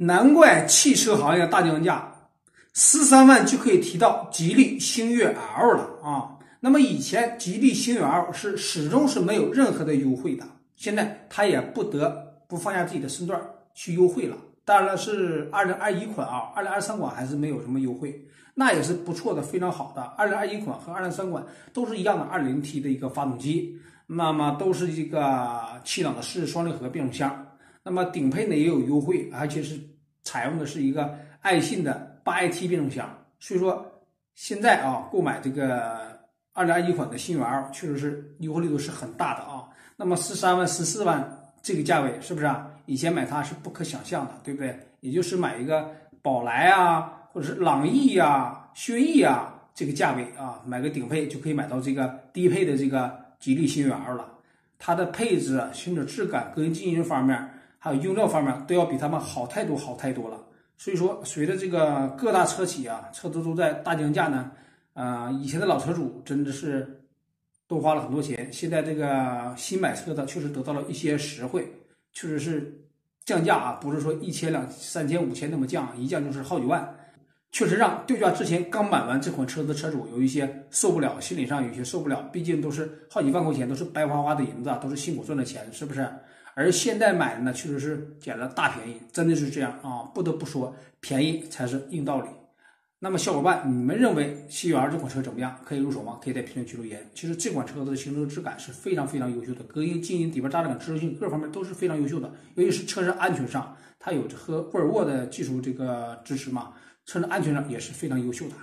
难怪汽车行业大降价，十三万就可以提到吉利星越 L 了啊！那么以前吉利星越 L 是始终是没有任何的优惠的，现在它也不得不放下自己的身段去优惠了。当然了，是二零二一款啊，二零二三款还是没有什么优惠，那也是不错的，非常好的。二零二一款和二零三款都是一样的二零 T 的一个发动机，那么都是一个气囊的湿式双离合变速箱。那么顶配呢也有优惠，而且是采用的是一个爱信的八 AT 变速箱，所以说现在啊购买这个二零二一款的新 L 确实是优惠力度是很大的啊。那么十三万、十四万这个价位是不是啊？以前买它是不可想象的，对不对？也就是买一个宝来啊，或者是朗逸呀、轩逸啊这个价位啊，买个顶配就可以买到这个低配的这个吉利新 L 了。它的配置、行驶质感、隔音静音方面。还有用料方面都要比他们好太多好太多了，所以说随着这个各大车企啊车子都在大降价呢，呃以前的老车主真的是多花了很多钱，现在这个新买车的确实得到了一些实惠，确实是降价啊，不是说一千两三千五千那么降，一降就是好几万，确实让掉价之前刚买完这款车的车主有一些受不了，心理上有些受不了，毕竟都是好几万块钱，都是白花花的银子，都是辛苦赚的钱，是不是？而现在买的呢，确实是捡了大便宜，真的是这样啊！不得不说，便宜才是硬道理。那么，小伙伴，你们认为新源这款车怎么样？可以入手吗？可以在评论区留言。其实这款车子的行车质感是非常非常优秀的，隔音、静音、底盘扎实感、支持性各方面都是非常优秀的。尤其是车身安全上，它有着和沃尔沃的技术这个支持嘛，车的安全上也是非常优秀的。